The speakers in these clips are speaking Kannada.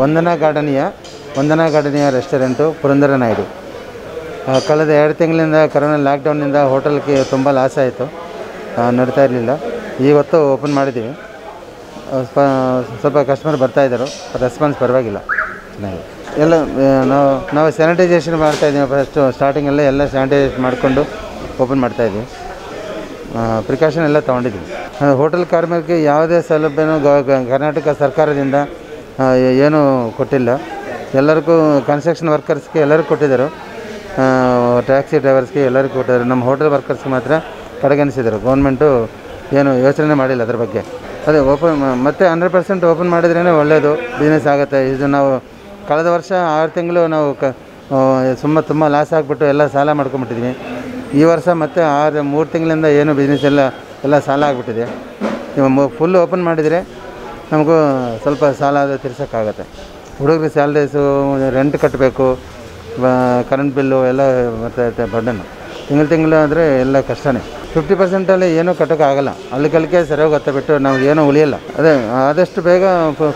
Vandana Gardenia Vandana Gardenia restaurant Purandara Naidu. ಕಳೆದ ಎರಡು ತಿಂಗಳಿಂದ ಕರೋನಾ ಲಾಕ್ಡೌನ್ನಿಂದ ಹೋಟೆಲ್ಗೆ ತುಂಬ ಲಾಸ್ ಆಯಿತು. ನಡೀತಾ ಇರಲಿಲ್ಲ. ಇವತ್ತು ಓಪನ್ ಮಾಡಿದ್ದೀವಿ. ಸ್ವಲ್ಪ ಕಸ್ಟಮರ್ ಬರ್ತಾಯಿದ್ದರು ರೆಸ್ಪಾನ್ಸ್ ಪರವಾಗಿಲ್ಲ. ಚೆನ್ನಾಗಿ ಎಲ್ಲ ನಾವು ನಾವು ಸ್ಯಾನಿಟೈಸೇಷನ್ ಮಾಡ್ತಾಯಿದ್ದೀವಿ ಫಸ್ಟು ಸ್ಟಾರ್ಟಿಂಗಲ್ಲೇ ಎಲ್ಲ ಸ್ಯಾನಿಟೈಸೇಷನ್ ಮಾಡಿಕೊಂಡು ಓಪನ್ ಮಾಡ್ತಾಯಿದ್ವಿ ಪ್ರಿಕಾಷನ್ ಎಲ್ಲ ತೊಗೊಂಡಿದ್ದೀವಿ. ಹೋಟೆಲ್ ಕಾರ್ಮಿಕರಿಗೆ ಯಾವುದೇ ಸೌಲಭ್ಯನೂ ಕರ್ನಾಟಕ ಸರ್ಕಾರದಿಂದ ಏನೂ ಕೊಟ್ಟಿಲ್ಲ. ಎಲ್ಲರಿಗೂ ಕನ್ಸ್ಟ್ರಕ್ಷನ್ ವರ್ಕರ್ಸ್ಗೆ ಎಲ್ಲರಿಗೂ ಕೊಟ್ಟಿದ್ದರು. ಟ್ಯಾಕ್ಸಿ ಡ್ರೈವರ್ಸ್ಗೆ ಎಲ್ಲರಿಗೂ ಕೊಟ್ಟಿದ್ದಾರೆ. ನಮ್ಮ ಹೋಟೆಲ್ ವರ್ಕರ್ಸ್ಗೆ ಮಾತ್ರ ಕಡೆಗಣಿಸಿದರು ಗೌರ್ಮೆಂಟು ಏನು ಯೋಚನೆ ಮಾಡಿಲ್ಲ ಅದ್ರ ಬಗ್ಗೆ. ಅದೇ ಓಪನ್ ಮತ್ತೆ ಹಂಡ್ರೆಡ್ ಪರ್ಸೆಂಟ್ ಓಪನ್ ಮಾಡಿದ್ರೇ ಒಳ್ಳೆಯದು ಬಿಸ್ನೆಸ್ ಆಗುತ್ತೆ. ಇದು ನಾವು ಕಳೆದ ವರ್ಷ ಆರು ತಿಂಗಳು ನಾವು ಕ ಸುಮ್ಮ ತುಂಬ ಲಾಸ್ ಆಗಿಬಿಟ್ಟು ಎಲ್ಲ ಸಾಲ ಮಾಡ್ಕೊಂಬಿಟ್ಟಿದ್ವಿ. ಈ ವರ್ಷ ಮತ್ತೆ ಆರು, ಮೂರು ತಿಂಗಳಿಂದ ಏನು ಬಿಸ್ನೆಸ್ ಎಲ್ಲ ಎಲ್ಲ ಸಾಲ ಆಗಿಬಿಟ್ಟಿದೆ. ಫುಲ್ ಓಪನ್ ಮಾಡಿದರೆ ನಮಗೂ ಸ್ವಲ್ಪ ಸಾಲ ಅದು ತೀರ್ಸೋಕ್ಕಾಗತ್ತೆ. ಹುಡುಗ್ರ ಸ್ಯಾಲ್ರೀಸು ರೆಂಟ್ ಕಟ್ಟಬೇಕು ಕರೆಂಟ್ ಬಿಲ್ಲು ಎಲ್ಲ ಮತ್ತೆ ಬರ್ಡನ್ನು ತಿಂಗಳು ತಿಂಗಳು ಆದರೆ ಎಲ್ಲ ಕಷ್ಟನೇ. ಫಿಫ್ಟಿ ಪರ್ಸೆಂಟಲ್ಲಿ ಏನೂ ಕಟ್ಟೋಕ್ಕಾಗಲ್ಲ. ಅಲ್ಲಿ ಕಲಿಕೆ ಸರಿ ಹತ್ತ ಬಿಟ್ಟು ನಾವು ಏನೂ ಉಳಿಯಲ್ಲ. ಅದೇ, ಆದಷ್ಟು ಬೇಗ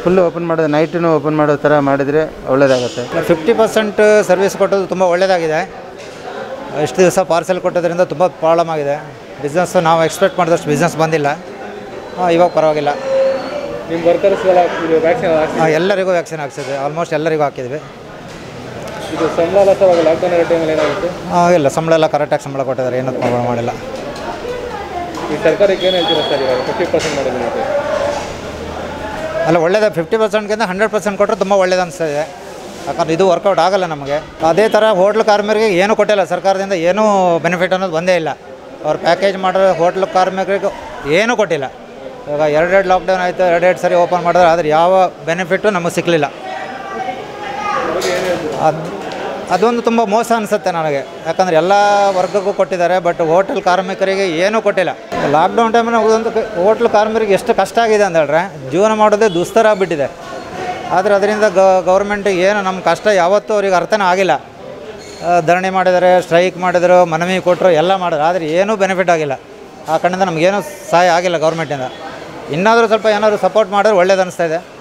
ಫುಲ್ ಓಪನ್ ಮಾಡೋದು ನೈಟನ್ನು ಓಪನ್ ಮಾಡೋ ಥರ ಮಾಡಿದರೆ ಒಳ್ಳೆಯದಾಗುತ್ತೆ ಫಿಫ್ಟಿ ಪರ್ಸೆಂಟ್ ಸರ್ವಿಸ್ ಕೊಟ್ಟೋದು ತುಂಬ ಒಳ್ಳೆಯದಾಗಿದೆ ಎಷ್ಟು ದಿವಸ ಪಾರ್ಸೆಲ್ ಕೊಟ್ಟೋದ್ರಿಂದ ತುಂಬ ಪ್ರಾಬ್ಲಮ್ ಆಗಿದೆ. ಬಿಸ್ನೆಸ್ಸು ನಾವು ಎಕ್ಸ್ಪೆಕ್ಟ್ ಮಾಡಿದಷ್ಟು ಬಿಸ್ನೆಸ್ ಬಂದಿಲ್ಲ. ಇವಾಗ ಪರವಾಗಿಲ್ಲ. ನಿಮ್ಮ ವರ್ಕರ್ಸ್ಗೆಲ್ಲ ಎಲ್ಲರಿಗೂ ವ್ಯಾಕ್ಸಿನ್ ಹಾಕ್ಸಿದ್ವಿ. ಆಲ್ಮೋಸ್ಟ್ ಎಲ್ಲರಿಗೂ ಹಾಕಿದ್ವಿ. ಇದು ಸಂಬಳ ಎಲ್ಲ ಸರ್ ಲಾಕ್ಡೌನ್ ಇರೋ ಟೈಮಲ್ಲಿ ಏನಾಗುತ್ತೆ? ಇಲ್ಲ ಸಂಬಳ ಎಲ್ಲ ಕರೆಕ್ಟಾಗಿ ಸಂಬಳ ಕೊಟ್ಟಿದ್ದಾರೆ. ಏನೂ ಪ್ರಾಬ್ಲಮ್ ಮಾಡಿಲ್ಲ. ಈ ಸರ್ಕಾರಕ್ಕೆ ಏನು ಹೇಳ್ತೀರಾ ಸರ್ ಇವಾಗ? ಫಿಫ್ಟಿ ಪರ್ಸೆಂಟ್ ಮಾಡಿದ್ದೀನಿ ಅಲ್ಲ ಒಳ್ಳೇದು ಫಿಫ್ಟಿ ಪರ್ಸೆಂಟ್ಗಿಂತ ಹಂಡ್ರೆಡ್ ಪರ್ಸೆಂಟ್ ಕೊಟ್ಟರೆ ತುಂಬ ಒಳ್ಳೇದು ಅನಿಸ್ತದೆ ಯಾಕಂದ್ರೆ ಇದು ವರ್ಕೌಟ್ ಆಗಲ್ಲ ನಮಗೆ. ಅದೇ ಥರ ಹೋಟ್ಲ್ ಕಾರ್ಮಿಕರಿಗೆ ಏನೂ ಕೊಟ್ಟಿಲ್ಲ. ಸರ್ಕಾರದಿಂದ ಏನೂ ಬೆನಿಫಿಟ್ ಅನ್ನೋದು ಒಂದೇ ಇಲ್ಲ. ಅವ್ರು ಪ್ಯಾಕೇಜ್ ಮಾಡೋ ಹೋಟ್ಲ್ ಕಾರ್ಮಿಕರಿಗೆ ಏನೂ ಕೊಟ್ಟಿಲ್ಲ. ಇವಾಗ ಎರಡೆರಡು ಲಾಕ್ಡೌನ್ ಆಯಿತು, ಎರಡೆರಡು ಸರಿ ಓಪನ್ ಮಾಡಿದ್ರೆ, ಆದರೆ ಯಾವ ಬೆನಿಫಿಟ್ಟು ನಮಗೆ ಸಿಕ್ಕಲಿಲ್ಲ ಅದು, ಅದೊಂದು ತುಂಬ ಮೋಸ ಅನಿಸುತ್ತೆ ನನಗೆ. ಯಾಕಂದರೆ ಎಲ್ಲ ವರ್ಗಕ್ಕೂ ಕೊಟ್ಟಿದ್ದಾರೆ ಬಟ್ ಹೋಟೆಲ್ ಕಾರ್ಮಿಕರಿಗೆ ಏನೂ ಕೊಟ್ಟಿಲ್ಲ. ಲಾಕ್ಡೌನ್ ಟೈಮಲ್ಲಿ ಒಂದು ಹೋಟ್ಲ್ ಕಾರ್ಮಿಕರಿಗೆ ಎಷ್ಟು ಕಷ್ಟ ಆಗಿದೆ ಅಂತ ಜೀವನ ಮಾಡೋದೇ ದುಸ್ತರ ಆಗಿಬಿಟ್ಟಿದೆ ಆದರೆ ಅದರಿಂದ ಗೌರ್ಮೆಂಟಿಗೆ ಏನು ನಮ್ಮ ಕಷ್ಟ ಯಾವತ್ತೂ ಅವ್ರಿಗೆ ಅರ್ಥನೇ ಆಗಿಲ್ಲ. ಧರಣಿ ಮಾಡಿದರೆ ಸ್ಟ್ರೈಕ್ ಮಾಡಿದರು, ಮನವಿ ಕೊಟ್ಟರು ಎಲ್ಲ ಮಾಡಿದ್ರು, ಆದರೆ ಏನೂ ಬೆನಿಫಿಟ್ ಆಗಿಲ್ಲ. ಆ ಕಡೆಯಿಂದ ನಮಗೇನೂ ಸಹಾಯ ಆಗಿಲ್ಲ ಗೌರ್ಮೆಂಟಿಂದ ಇನ್ನಾದರೂ ಸ್ವಲ್ಪ ಏನಾದರೂ ಸಪೋರ್ಟ್ ಮಾಡಿದ್ರೆ ಒಳ್ಳೇದು ಅನಿಸ್ತಾ ಇದೆ.